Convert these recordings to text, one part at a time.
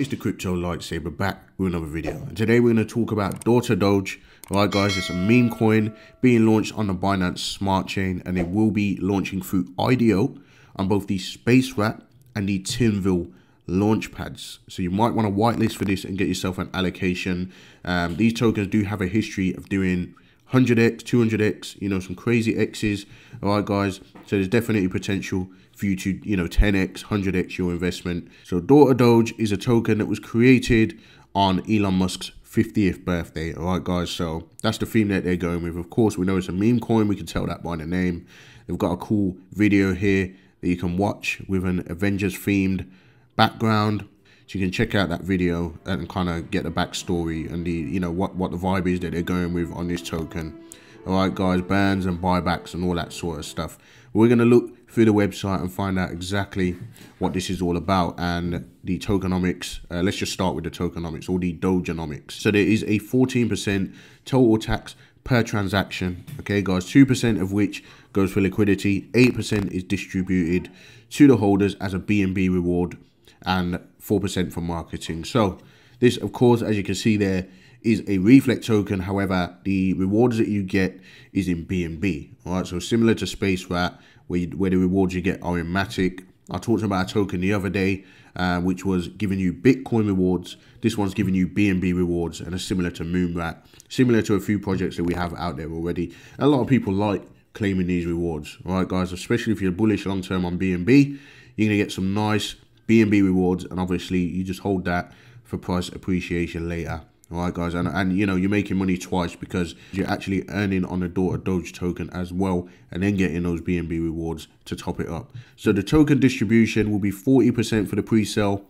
it's the Crypto Lightsaber back with another video. And today we're going to talk about Daughter Doge. Alright guys, it's a meme coin being launched on the Binance Smart Chain and it will be launching through IDO on both the Space Rat and the Tinville launch pads. So you might want to whitelist for this and get yourself an allocation. Um, these tokens do have a history of doing 100x, 200x, you know, some crazy X's. All right, guys. So there's definitely potential for you to, you know, 10x, 100x your investment. So Daughter Doge is a token that was created on Elon Musk's 50th birthday. All right, guys. So that's the theme that they're going with. Of course, we know it's a meme coin. We can tell that by the name. They've got a cool video here that you can watch with an Avengers themed background. So you can check out that video and kind of get the backstory and the, you know, what, what the vibe is that they're going with on this token. Alright guys, bans and buybacks and all that sort of stuff. We're going to look through the website and find out exactly what this is all about and the tokenomics. Uh, let's just start with the tokenomics or the Dogenomics. So there is a 14% total tax per transaction. Okay, guys, 2% of which goes for liquidity, 8% is distributed to the holders as a BNB reward, and 4% for marketing. So this, of course, as you can see there, is a reflect token. However, the rewards that you get is in BNB. All right, so similar to Space Rat, where, you, where the rewards you get are in Matic. I talked about a token the other day, uh, which was giving you Bitcoin rewards. This one's giving you BNB rewards, and it's similar to Moonrat, similar to a few projects that we have out there already. A lot of people like claiming these rewards. All right, guys, especially if you're bullish long term on BNB, you're gonna get some nice BNB rewards, and obviously you just hold that for price appreciation later. All right, guys, and, and you know you're making money twice because you're actually earning on the Daughter Doge token as well, and then getting those BNB rewards to top it up. So the token distribution will be 40% for the pre-sale,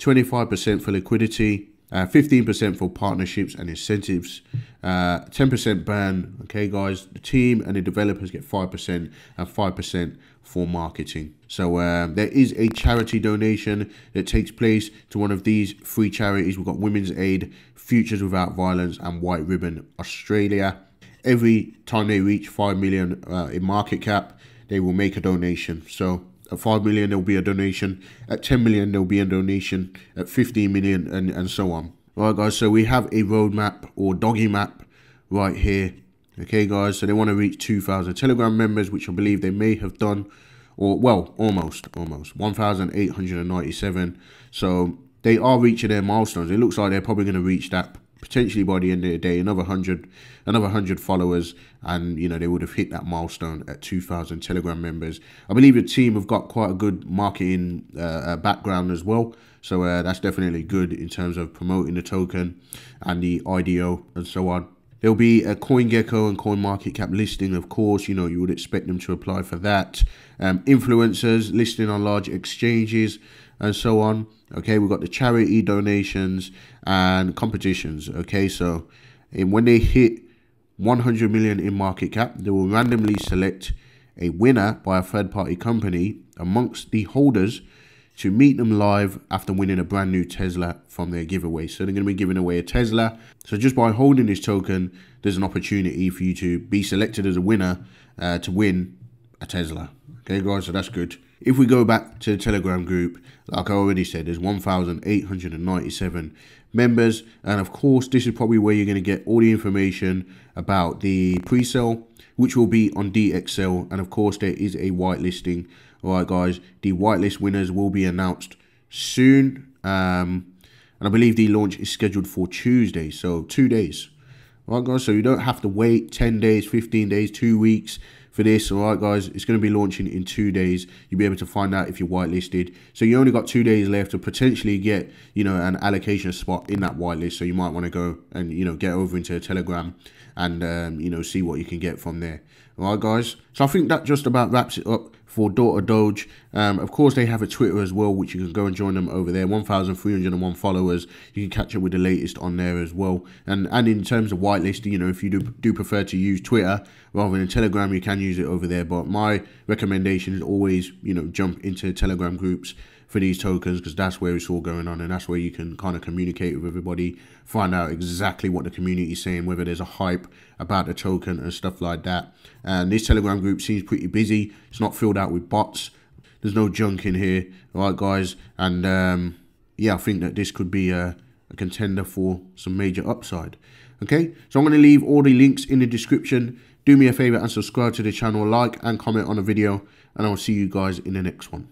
25% for liquidity, 15% uh, for partnerships and incentives, 10% uh, ban. Okay, guys, the team and the developers get 5% and 5% for marketing. So um, there is a charity donation that takes place to one of these free charities. We've got Women's Aid, Futures Without Violence, and White Ribbon Australia. Every time they reach 5 million uh, in market cap, they will make a donation. So at 5 million, there will be a donation. At 10 million, there will be a donation. At 15 million, and, and so on. All right, guys, so we have a roadmap or doggy map right here. Okay, guys, so they want to reach 2,000 Telegram members, which I believe they may have done, or, well, almost, almost, 1,897. So they are reaching their milestones. It looks like they're probably going to reach that potentially by the end of the day another 100 another 100 followers and you know they would have hit that milestone at 2000 telegram members. I believe the team have got quite a good marketing uh, uh, background as well. So uh, that's definitely good in terms of promoting the token and the ido and so on There'll be a CoinGecko and CoinMarketCap listing, of course. You know, you would expect them to apply for that. Um, influencers listing on large exchanges and so on. Okay, we've got the charity donations and competitions. Okay, so when they hit 100 million in market cap, they will randomly select a winner by a third party company amongst the holders to meet them live after winning a brand new Tesla from their giveaway. So they're going to be giving away a Tesla. So just by holding this token, there's an opportunity for you to be selected as a winner uh, to win a Tesla. Okay, guys, so that's good. If we go back to the Telegram group, like I already said, there's 1,897 members. And of course, this is probably where you're going to get all the information about the pre-sale, which will be on DXsale. And of course, there is a whitelisting. All right, guys, the whitelist winners will be announced soon. Um, and I believe the launch is scheduled for Tuesday, so two days. All right, guys, so you don't have to wait 10 days, 15 days, two weeks for this. All right, guys, it's going to be launching in two days. You'll be able to find out if you're whitelisted. So you only got two days left to potentially get, you know, an allocation spot in that whitelist. So you might want to go and, you know, get over into Telegram and, um, you know, see what you can get from there. All right, guys. So I think that just about wraps it up for Daughter Doge. Um, of course, they have a Twitter as well, which you can go and join them over there. 1,301 followers. You can catch up with the latest on there as well. And and in terms of whitelisting, you know, if you do, do prefer to use Twitter rather than Telegram, you can use it over there. But my recommendation is always, you know, jump into Telegram groups for these tokens because that's where it's all going on and that's where you can kind of communicate with everybody, find out exactly what the community is saying, whether there's a hype about the token and stuff like that. And this Telegram group seems pretty busy. It's not filled out with bots. There's no junk in here, all right, guys. And um, yeah, I think that this could be a, a contender for some major upside. Okay, so I'm going to leave all the links in the description. Do me a favor and subscribe to the channel, like and comment on the video, and I will see you guys in the next one.